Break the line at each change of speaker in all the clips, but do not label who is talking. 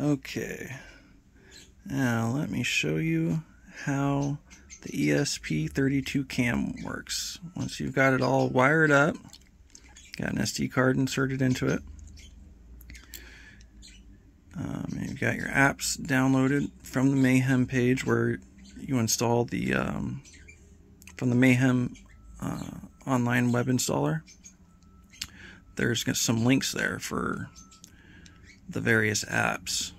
Okay. Now let me show you how the ESP32 cam works. Once you've got it all wired up, got an SD card inserted into it, um, you've got your apps downloaded from the Mayhem page where you install the um, from the Mayhem uh, online web installer. There's some links there for the various apps.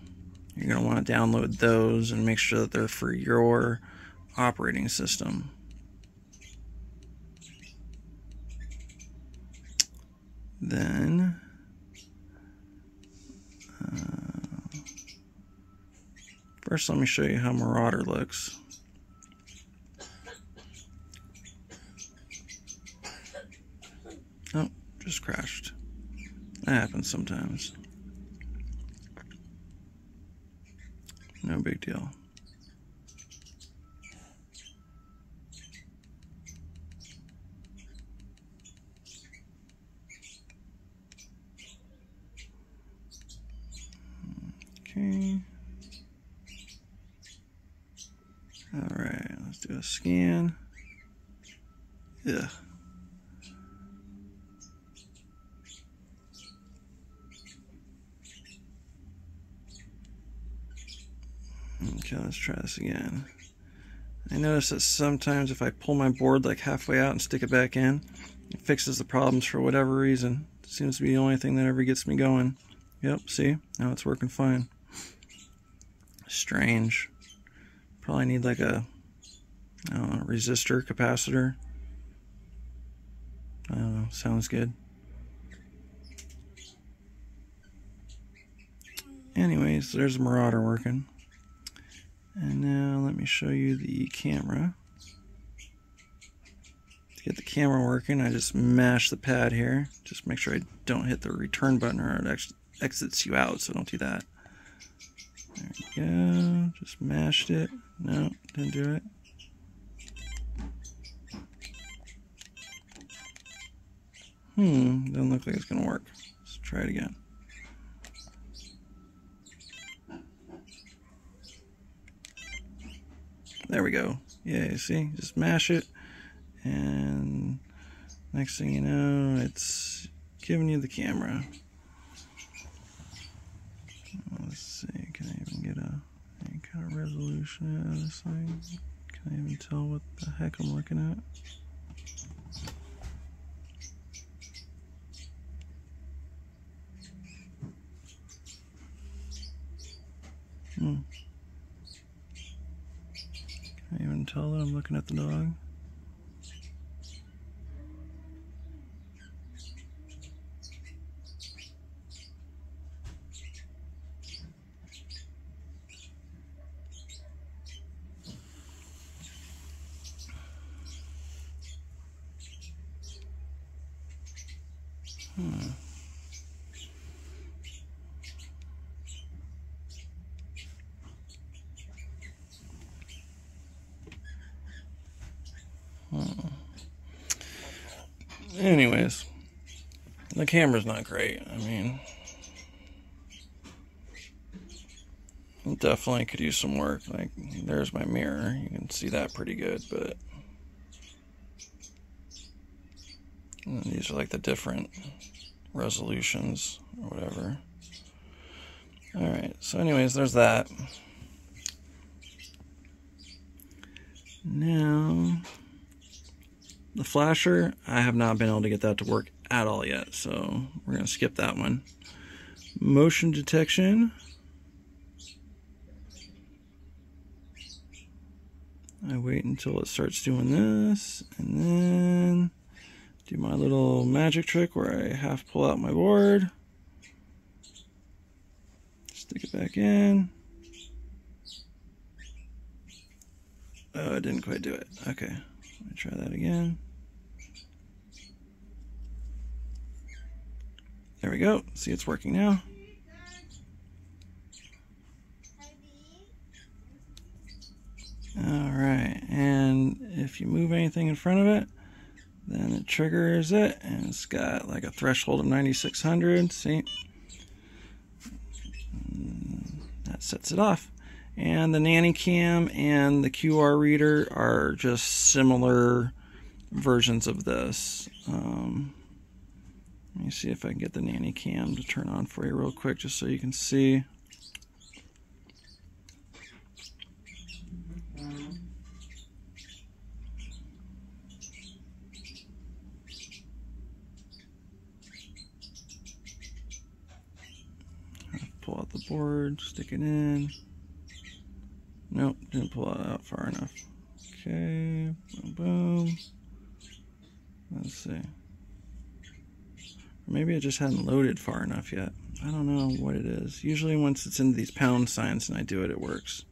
You're going to want to download those and make sure that they're for your operating system. Then uh, first let me show you how Marauder looks. Oh, just crashed. That happens sometimes. No big deal. Okay. All right, let's do a scan. Yeah. Okay, let's try this again. I notice that sometimes if I pull my board like halfway out and stick it back in, it fixes the problems for whatever reason. It seems to be the only thing that ever gets me going. Yep, see? Now it's working fine. Strange. Probably need like a know, resistor, capacitor. I don't know, sounds good. Anyways, there's a Marauder working. And now let me show you the camera. To get the camera working, I just mash the pad here. Just make sure I don't hit the return button or it ex exits you out, so don't do that. There we go. Just mashed it. No, didn't do it. Hmm, doesn't look like it's going to work. Let's try it again. There we go. Yeah, you see? Just mash it. And next thing you know, it's giving you the camera. Let's see, can I even get a any kind of resolution out of this thing? Can I even tell what the heck I'm looking at? Hmm. Can I even tell that I'm looking at the dog? Hmm. Anyways, the camera's not great. I mean, definitely could use some work. Like, there's my mirror. You can see that pretty good, but these are like the different resolutions or whatever. Alright, so anyways, there's that. Now, the flasher, I have not been able to get that to work at all yet, so we're going to skip that one. Motion detection. I wait until it starts doing this, and then do my little magic trick where I half pull out my board, stick it back in. Oh, I didn't quite do it. Okay, let me try that again. There we go. See, it's working now. All right, and if you move anything in front of it, then it triggers it, and it's got like a threshold of 9600. See? that sets it off. And the Nanny Cam and the QR reader are just similar versions of this. Um, let me see if I can get the Nanny Cam to turn on for you real quick just so you can see. Pull out the board, stick it in. Nope, didn't pull it out far enough. Okay, boom, boom. Let's see. Maybe it just hadn't loaded far enough yet. I don't know what it is. Usually once it's in these pound signs and I do it, it works.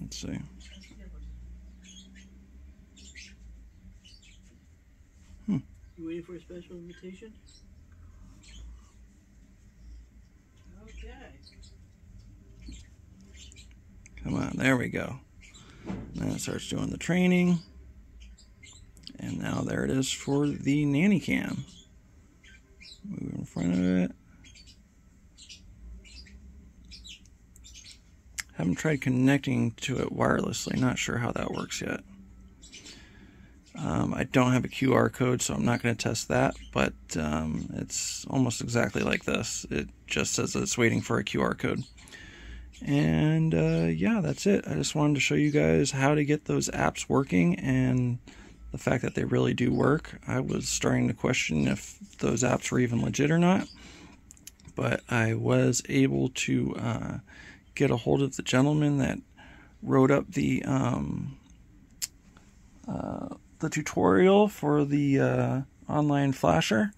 Let's see.
Hmm. You waiting for a special invitation? Okay.
Come on, there we go. Then it starts doing the training. And now there it is for the nanny cam. Move in front of it. Haven't tried connecting to it wirelessly. Not sure how that works yet. Um, I don't have a QR code, so I'm not going to test that, but um, it's almost exactly like this. It just says it's waiting for a QR code. And uh, yeah, that's it. I just wanted to show you guys how to get those apps working and the fact that they really do work. I was starting to question if those apps were even legit or not, but I was able to uh, get a hold of the gentleman that wrote up the um, uh, the tutorial for the uh, online flasher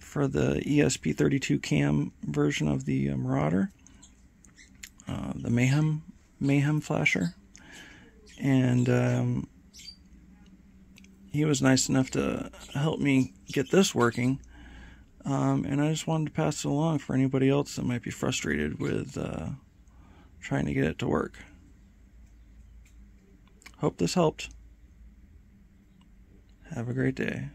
for the ESP32 cam version of the uh, Marauder uh, the Mayhem Mayhem Flasher, and um, he was nice enough to help me get this working. Um, and I just wanted to pass it along for anybody else that might be frustrated with uh, trying to get it to work. Hope this helped. Have a great day.